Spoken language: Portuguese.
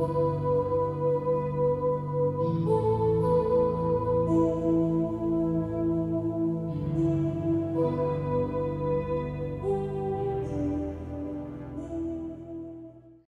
Música